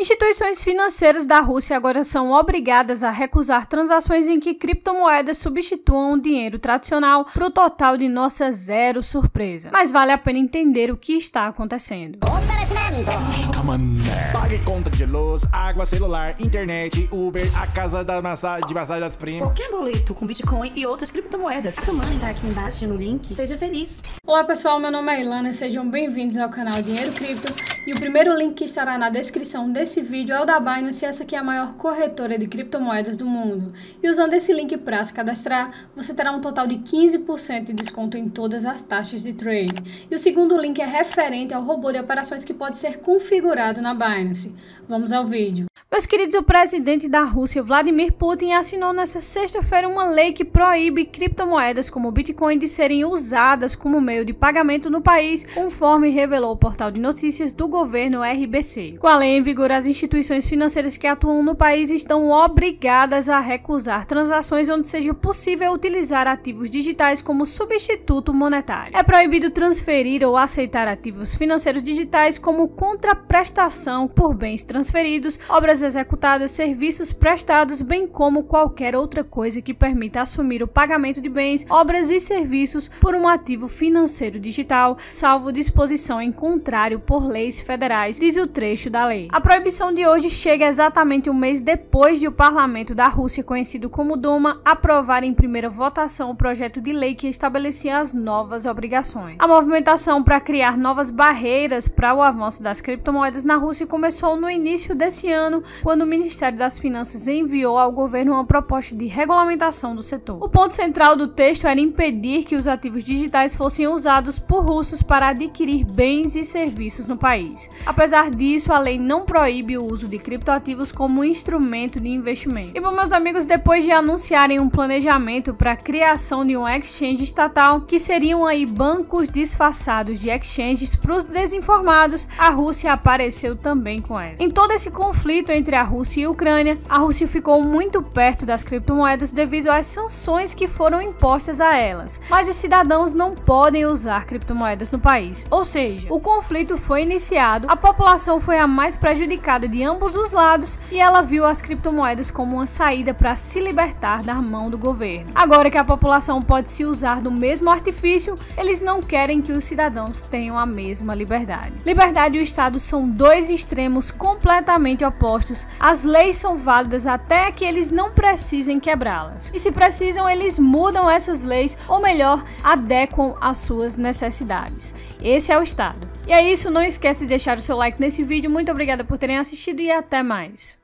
Instituições financeiras da Rússia agora são obrigadas a recusar transações em que criptomoedas substituam o dinheiro tradicional para o total de nossa zero surpresa. Mas vale a pena entender o que está acontecendo. Pague conta de luz, água, celular, internet, Uber, a casa da massa, de massagem das primas. Qualquer boleto com Bitcoin e outras criptomoedas. A tá aqui embaixo no link. Seja feliz. Olá pessoal, meu nome é Ilana, sejam bem-vindos ao canal Dinheiro Cripto. E o primeiro link que estará na descrição desse esse vídeo é o da Binance essa aqui é a maior corretora de criptomoedas do mundo. E usando esse link para se cadastrar, você terá um total de 15% de desconto em todas as taxas de trade. E o segundo link é referente ao robô de operações que pode ser configurado na Binance. Vamos ao vídeo. Meus queridos, o presidente da Rússia, Vladimir Putin, assinou nesta sexta-feira uma lei que proíbe criptomoedas como o Bitcoin de serem usadas como meio de pagamento no país, conforme revelou o portal de notícias do governo RBC. Com a lei em vigor, as instituições financeiras que atuam no país estão obrigadas a recusar transações onde seja possível utilizar ativos digitais como substituto monetário. É proibido transferir ou aceitar ativos financeiros digitais como contraprestação por bens transferidos, obras executadas, serviços prestados, bem como qualquer outra coisa que permita assumir o pagamento de bens, obras e serviços por um ativo financeiro digital, salvo disposição em contrário por leis federais, diz o trecho da lei. A proibição de hoje chega exatamente um mês depois de o parlamento da Rússia, conhecido como Duma, aprovar em primeira votação o projeto de lei que estabelecia as novas obrigações. A movimentação para criar novas barreiras para o avanço das criptomoedas na Rússia começou no início desse ano, quando o Ministério das Finanças enviou ao governo uma proposta de regulamentação do setor. O ponto central do texto era impedir que os ativos digitais fossem usados por russos para adquirir bens e serviços no país. Apesar disso, a lei não proíbe o uso de criptoativos como instrumento de investimento. E bom, meus amigos, depois de anunciarem um planejamento para a criação de um exchange estatal, que seriam aí bancos disfarçados de exchanges para os desinformados, a Rússia apareceu também com essa. Em todo esse conflito entre a Rússia e a Ucrânia, a Rússia ficou muito perto das criptomoedas devido às sanções que foram impostas a elas. Mas os cidadãos não podem usar criptomoedas no país. Ou seja, o conflito foi iniciado, a população foi a mais prejudicada de ambos os lados e ela viu as criptomoedas como uma saída para se libertar da mão do governo. Agora que a população pode se usar do mesmo artifício, eles não querem que os cidadãos tenham a mesma liberdade. Liberdade e o Estado são dois extremos completamente opostos as leis são válidas até que eles não precisem quebrá-las. E se precisam, eles mudam essas leis, ou melhor, adequam às suas necessidades. Esse é o Estado. E é isso, não esquece de deixar o seu like nesse vídeo. Muito obrigada por terem assistido e até mais.